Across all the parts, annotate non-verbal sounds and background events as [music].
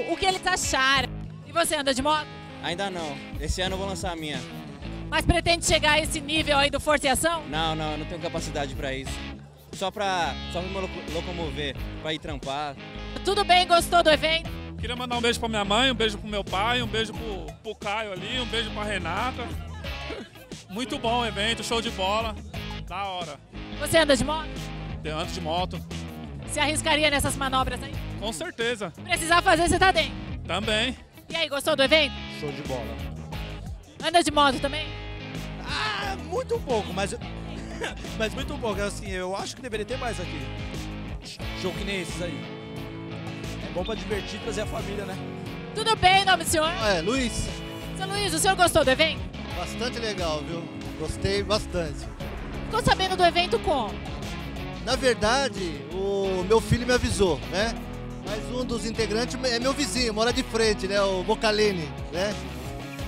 o que eles acharam. E você anda de moto? Ainda não. Esse ano eu vou lançar a minha. Mas pretende chegar a esse nível aí do Força e Ação? Não, não, eu não tenho capacidade pra isso. Só pra, só pra me loco- locomover, pra ir trampar. Tudo bem, gostou do evento? Queria mandar um beijo pra minha mãe, um beijo pro meu pai, um beijo pro, pro Caio ali, um beijo pra Renata. [laughs] Muito bom o evento, show de bola. Da hora. Você anda de moto? Eu ando de moto. Se arriscaria nessas manobras aí? Com certeza. Precisar fazer, você tá dentro. Também. E aí, gostou do evento? Show de bola. Anda de moto também? Ah, muito pouco, mas. [laughs] mas muito pouco. Assim, eu acho que deveria ter mais aqui. Show que nem esses aí. É bom pra divertir, trazer a família, né? Tudo bem, nome do senhor? É, Luiz, Seu Luiz, o senhor gostou do evento? bastante legal, viu? Gostei bastante. Ficou sabendo do evento como? Na verdade, o meu filho me avisou, né? Mas um dos integrantes é meu vizinho, mora de frente, né? O Bocalini, né?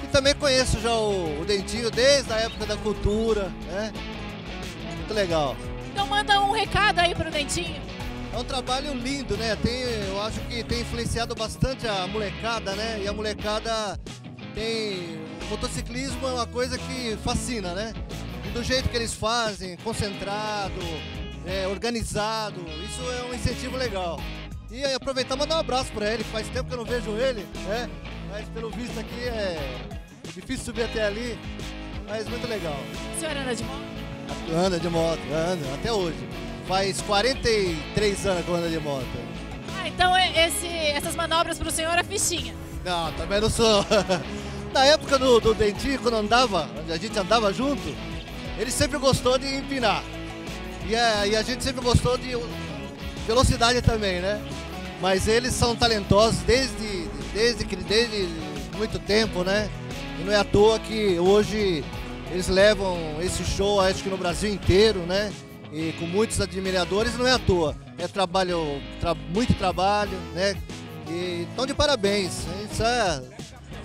E também conheço já o, o Dentinho desde a época da cultura, né? Muito legal. Então manda um recado aí pro Dentinho. É um trabalho lindo, né? Tem, eu acho que tem influenciado bastante a molecada, né? E a molecada tem. O motociclismo é uma coisa que fascina, né? E do jeito que eles fazem, concentrado, é, organizado, isso é um incentivo legal. E aí, aproveitar e mandar um abraço pra ele, faz tempo que eu não vejo ele, né? Mas pelo visto aqui é difícil subir até ali, mas muito legal. O senhor anda de moto? Anda de moto, anda, até hoje. Faz 43 anos que eu ando de moto. Ah, então esse, essas manobras pro senhor é fichinha. Não, também não sou. [laughs] Na época do, do Dentinho, quando andava, a gente andava junto, ele sempre gostou de empinar. E a, e a gente sempre gostou de velocidade também, né? Mas eles são talentosos desde, desde, desde muito tempo, né? E não é à toa que hoje eles levam esse show, acho que no Brasil inteiro, né? E com muitos admiradores, não é à toa. É trabalho, tra- muito trabalho, né? E estão de parabéns. Isso é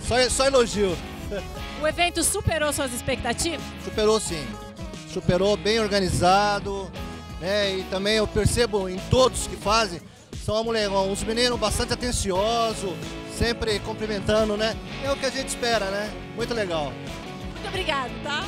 só, só elogio. [laughs] O evento superou suas expectativas? Superou sim. Superou bem organizado, né? E também eu percebo em todos que fazem, são uma mulher, uns meninos bastante atenciosos, sempre cumprimentando, né? É o que a gente espera, né? Muito legal. Muito obrigado, tá?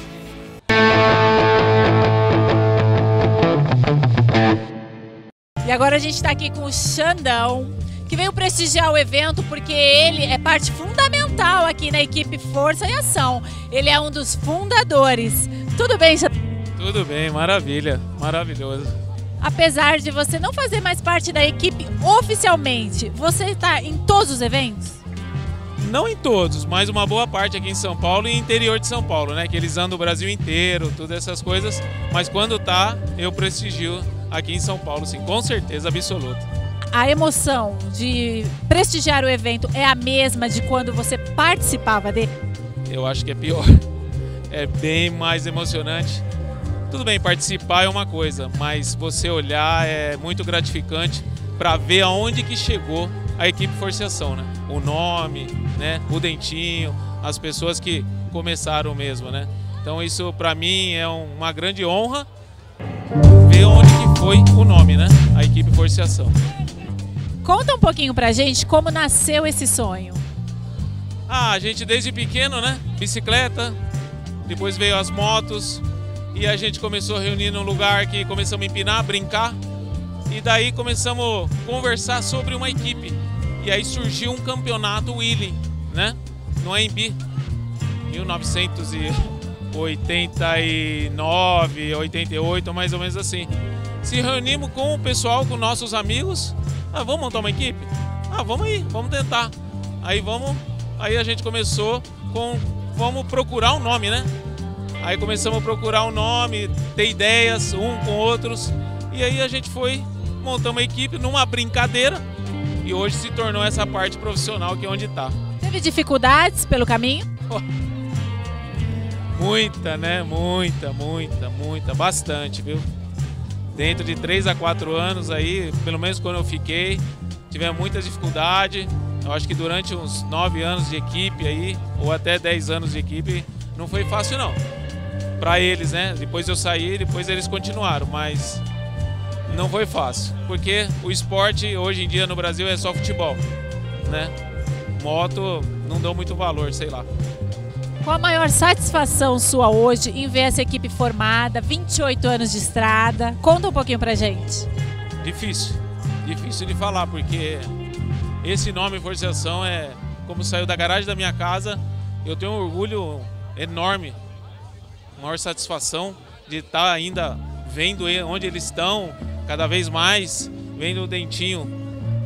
E agora a gente está aqui com o Xandão, que veio prestigiar o evento porque ele é parte fundamental aqui na equipe Força e Ação. Ele é um dos fundadores. Tudo bem, Xandão? Tudo bem, maravilha. Maravilhoso. Apesar de você não fazer mais parte da equipe oficialmente, você está em todos os eventos? Não em todos, mas uma boa parte aqui em São Paulo e interior de São Paulo, né? Que eles andam o Brasil inteiro, todas essas coisas. Mas quando tá, eu prestigio aqui em São Paulo, sim, com certeza absoluta. A emoção de prestigiar o evento é a mesma de quando você participava dele? Eu acho que é pior. É bem mais emocionante. Tudo bem, participar é uma coisa, mas você olhar é muito gratificante para ver aonde que chegou a equipe Força Ação, né? O nome, né? O dentinho, as pessoas que começaram mesmo, né? Então isso para mim é um- uma grande honra ver onde que foi o nome, né? A equipe Força Ação. Conta um pouquinho pra gente como nasceu esse sonho. Ah, a gente desde pequeno, né? Bicicleta, depois veio as motos e a gente começou a reunir num lugar que começamos a empinar, brincar e daí começamos a conversar sobre uma equipe. E aí surgiu um campeonato Willy, né? No AMB, 1989, 88, mais ou menos assim. Se reunimos com o pessoal, com nossos amigos. Ah, vamos montar uma equipe? Ah, vamos aí, vamos tentar. Aí vamos Aí a gente começou com vamos procurar um nome, né? Aí começamos a procurar um nome, ter ideias um com outros. E aí a gente foi montar uma equipe numa brincadeira e hoje se tornou essa parte profissional que é onde está. Teve dificuldades pelo caminho? Muita, né? Muita, muita, muita, bastante, viu? Dentro de 3 a 4 anos aí, pelo menos quando eu fiquei, tivemos muita dificuldade. Eu acho que durante uns 9 anos de equipe aí, ou até 10 anos de equipe, não foi fácil não. Para eles, né? Depois eu saí, depois eles continuaram, mas não foi fácil, porque o esporte hoje em dia no Brasil é só futebol, né? Moto não deu muito valor, sei lá. Qual a maior satisfação sua hoje em ver essa equipe formada, 28 anos de estrada? Conta um pouquinho pra gente. Difícil, difícil de falar, porque esse nome Forçação é como saiu da garagem da minha casa. Eu tenho um orgulho enorme, maior satisfação de estar ainda vendo onde eles estão, cada vez mais, vendo o Dentinho,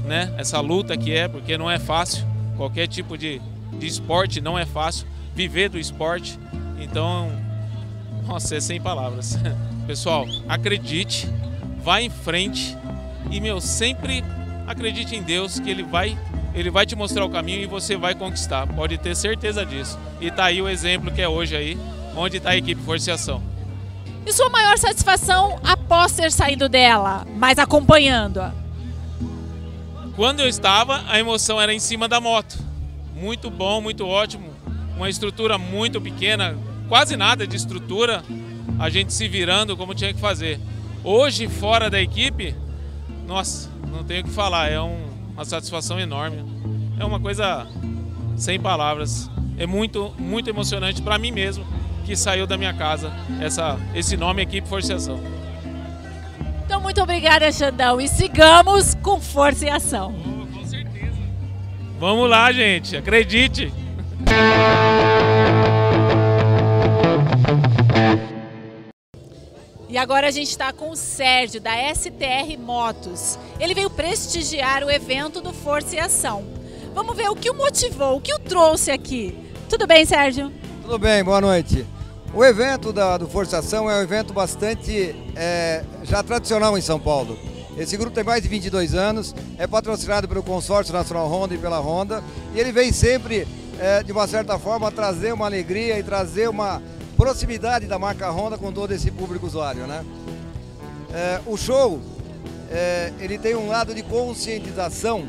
né? Essa luta que é, porque não é fácil. Qualquer tipo de, de esporte não é fácil. Viver do esporte. Então, nossa, é sem palavras. [laughs] Pessoal, acredite, vá em frente e, meu, sempre acredite em Deus que Ele vai ele vai te mostrar o caminho e você vai conquistar. Pode ter certeza disso. E tá aí o exemplo que é hoje aí, onde está a equipe Força e Ação. E sua maior satisfação após ter saído dela, mas acompanhando-a? Quando eu estava, a emoção era em cima da moto. Muito bom, muito ótimo. Uma estrutura muito pequena, quase nada de estrutura. A gente se virando como tinha que fazer. Hoje, fora da equipe, nossa, não tenho o que falar. É um, uma satisfação enorme. É uma coisa sem palavras. É muito, muito emocionante para mim mesmo que saiu da minha casa essa, esse nome Equipe Força e Ação. Então, muito obrigada, Xandão. E sigamos com força e ação. Oh, com certeza. Vamos lá, gente. Acredite. E agora a gente está com o Sérgio, da STR Motos. Ele veio prestigiar o evento do Força e Ação. Vamos ver o que o motivou, o que o trouxe aqui. Tudo bem, Sérgio? Tudo bem, boa noite. O evento da, do Força Ação é um evento bastante é, já tradicional em São Paulo. Esse grupo tem mais de 22 anos, é patrocinado pelo Consórcio Nacional Honda e pela Honda, e ele vem sempre, é, de uma certa forma, trazer uma alegria e trazer uma proximidade da marca Honda com todo esse público usuário. Né? É, o show, é, ele tem um lado de conscientização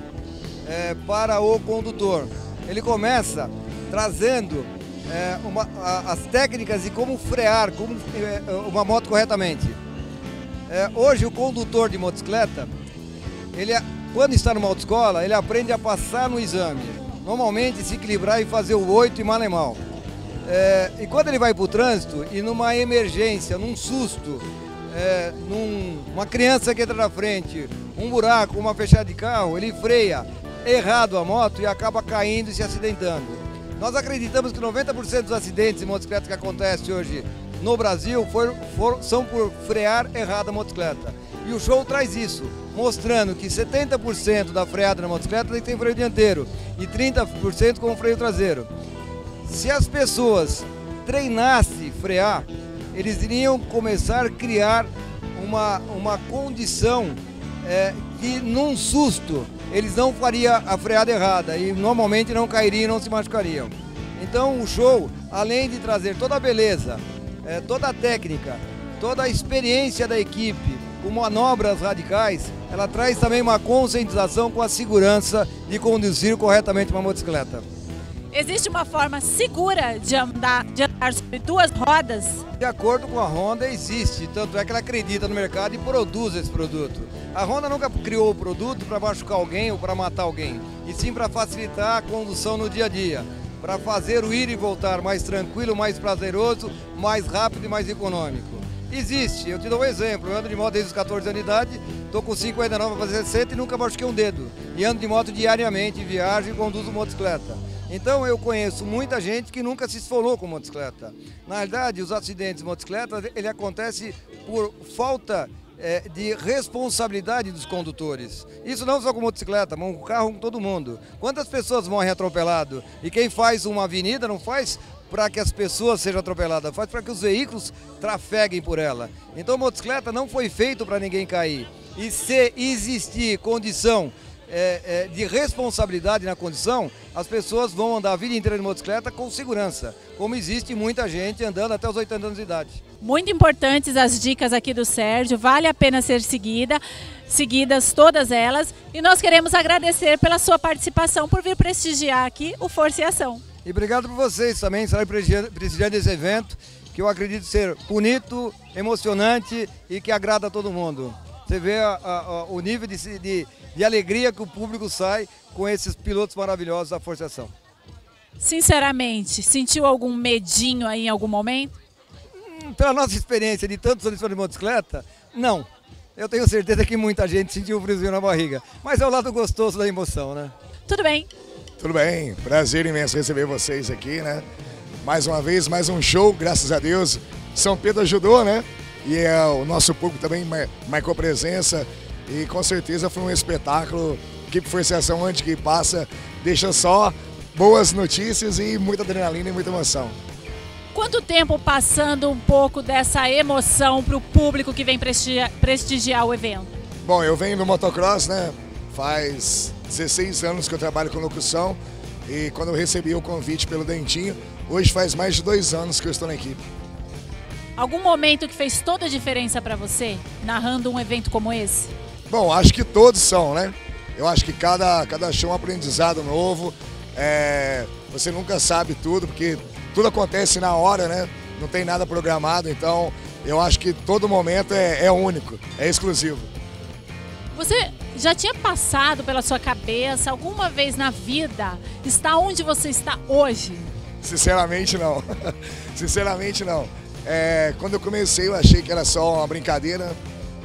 é, para o condutor. Ele começa trazendo é, uma, a, as técnicas de como frear como, é, uma moto corretamente. É, hoje o condutor de motocicleta, ele, quando está numa autoescola, ele aprende a passar no exame. Normalmente se equilibrar e fazer o 8 e mal e mal. É, e quando ele vai para o trânsito e numa emergência, num susto, é, num, uma criança que entra na frente, um buraco, uma fechada de carro, ele freia errado a moto e acaba caindo e se acidentando. Nós acreditamos que 90% dos acidentes de motocicleta que acontecem hoje no Brasil for, for, são por frear errado a motocicleta. E o show traz isso, mostrando que 70% da freada na motocicleta tem que ter freio dianteiro e 30% com freio traseiro. Se as pessoas treinassem frear, eles iriam começar a criar uma, uma condição é, que num susto eles não fariam a freada errada e normalmente não cairiam e não se machucariam. Então o show, além de trazer toda a beleza, é, toda a técnica, toda a experiência da equipe, com manobras radicais, ela traz também uma conscientização com a segurança de conduzir corretamente uma motocicleta. Existe uma forma segura de andar, de andar sobre duas rodas? De acordo com a Honda, existe. Tanto é que ela acredita no mercado e produz esse produto. A Honda nunca criou o produto para machucar alguém ou para matar alguém, e sim para facilitar a condução no dia a dia, para fazer o ir e voltar mais tranquilo, mais prazeroso, mais rápido e mais econômico. Existe, eu te dou um exemplo, eu ando de moto desde os 14 anos de idade, estou com 59 para fazer 60 e nunca machuquei um dedo. E ando de moto diariamente, viajo e conduzo motocicleta. Então eu conheço muita gente que nunca se esfolou com motocicleta. Na verdade, os acidentes de motocicleta, ele acontece por falta é, de responsabilidade dos condutores. Isso não só com motocicleta, mas com carro com todo mundo. Quantas pessoas morrem atropelado? E quem faz uma avenida não faz para que as pessoas sejam atropeladas, faz para que os veículos trafeguem por ela. Então a motocicleta não foi feito para ninguém cair. E se existir condição é, é, de responsabilidade na condição, as pessoas vão andar a vida inteira de motocicleta com segurança, como existe muita gente andando até os 80 anos de idade. Muito importantes as dicas aqui do Sérgio, vale a pena ser seguida, seguidas todas elas, e nós queremos agradecer pela sua participação, por vir prestigiar aqui o Força e Ação. E obrigado por vocês também estarem prestigiando esse evento, que eu acredito ser bonito, emocionante e que agrada a todo mundo. Você vê a, a, a, o nível de, de, de alegria que o público sai com esses pilotos maravilhosos da Forçação. Sinceramente, sentiu algum medinho aí em algum momento? Hum, pela nossa experiência de tantos anos de motocicleta, não. Eu tenho certeza que muita gente sentiu o friozinho na barriga. Mas é o lado gostoso da emoção, né? Tudo bem. Tudo bem. Prazer imenso receber vocês aqui, né? Mais uma vez, mais um show, graças a Deus. São Pedro ajudou, né? E é, o nosso público também marcou presença. E com certeza foi um espetáculo. Equipe Forçação, onde que passa, deixa só boas notícias e muita adrenalina e muita emoção. Quanto tempo passando um pouco dessa emoção para o público que vem prestigiar, prestigiar o evento? Bom, eu venho do motocross, né? Faz 16 anos que eu trabalho com locução e quando eu recebi o convite pelo Dentinho, hoje faz mais de dois anos que eu estou na equipe. Algum momento que fez toda a diferença para você, narrando um evento como esse? Bom, acho que todos são, né? Eu acho que cada, cada show é um aprendizado novo. É, você nunca sabe tudo, porque tudo acontece na hora, né? Não tem nada programado, então eu acho que todo momento é, é único, é exclusivo. Você já tinha passado pela sua cabeça alguma vez na vida estar onde você está hoje? Sinceramente não. [laughs] Sinceramente não. É, quando eu comecei eu achei que era só uma brincadeira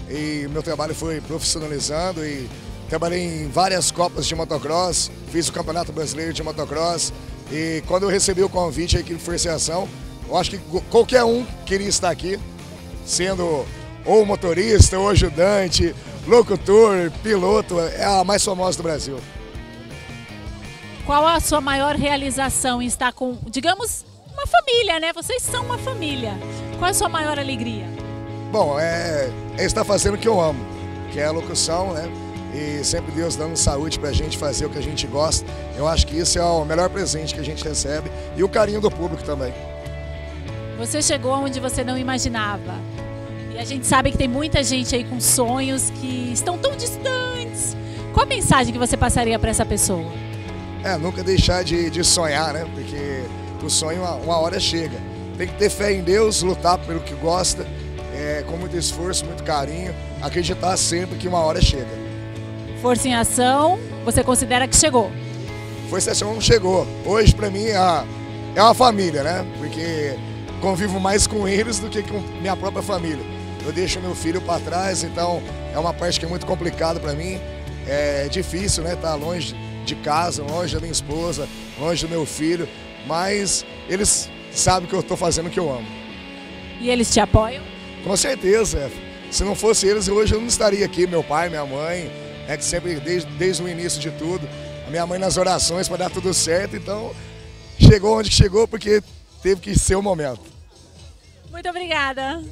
e meu trabalho foi profissionalizando e trabalhei em várias copas de motocross, fiz o Campeonato Brasileiro de Motocross, e quando eu recebi o convite aqui de Forçação, eu acho que qualquer um queria estar aqui, sendo ou motorista, ou ajudante, locutor, piloto, é a mais famosa do Brasil. Qual a sua maior realização em estar com, digamos, uma família, né? Vocês são uma família. Qual é a sua maior alegria? Bom, é, é estar fazendo o que eu amo, que é a locução, né? e sempre Deus dando saúde para a gente fazer o que a gente gosta. Eu acho que isso é o melhor presente que a gente recebe e o carinho do público também. Você chegou onde você não imaginava. E a gente sabe que tem muita gente aí com sonhos que estão tão distantes. Qual a mensagem que você passaria para essa pessoa? É, nunca deixar de, de sonhar, né? Porque o sonho uma, hora chega. Tem que ter fé em Deus, lutar pelo que gosta, é, com muito esforço, muito carinho, acreditar sempre que uma hora chega. Força em Ação, você considera que chegou? Força em Ação chegou. Hoje, para mim, é, é uma família, né? Porque convivo mais com eles do que com minha própria família. Eu deixo meu filho para trás, então é uma parte que é muito complicada para mim. É difícil, né? Estar tá longe de casa, longe da minha esposa, longe do meu filho, mas eles sabem que eu estou fazendo o que eu amo. E eles te apoiam? Com certeza. Se não fosse eles, hoje eu não estaria aqui. Meu pai, minha mãe, é que sempre, desde, desde o início de tudo, a minha mãe nas orações para dar tudo certo, então chegou onde chegou porque teve que ser o momento. Muito obrigada.